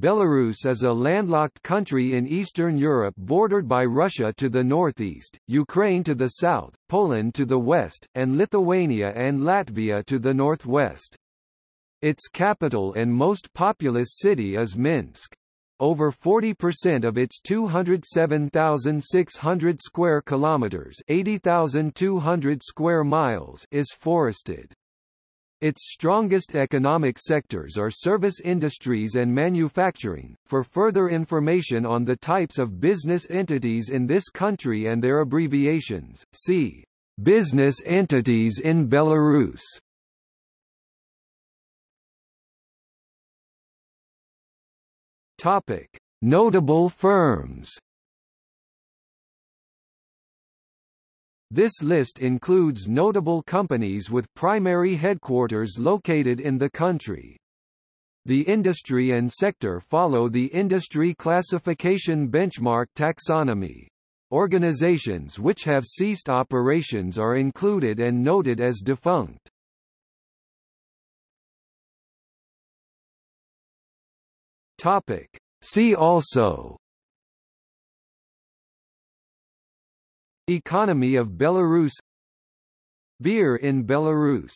Belarus is a landlocked country in Eastern Europe bordered by Russia to the northeast, Ukraine to the south, Poland to the west, and Lithuania and Latvia to the northwest. Its capital and most populous city is Minsk. Over 40% of its 207,600 square kilometers, 80,200 square miles is forested. Its strongest economic sectors are service industries and manufacturing. For further information on the types of business entities in this country and their abbreviations, see Business entities in Belarus. Topic: Notable firms. This list includes notable companies with primary headquarters located in the country. The industry and sector follow the industry classification benchmark taxonomy. Organizations which have ceased operations are included and noted as defunct. Topic. See also Economy of Belarus. Beer in Belarus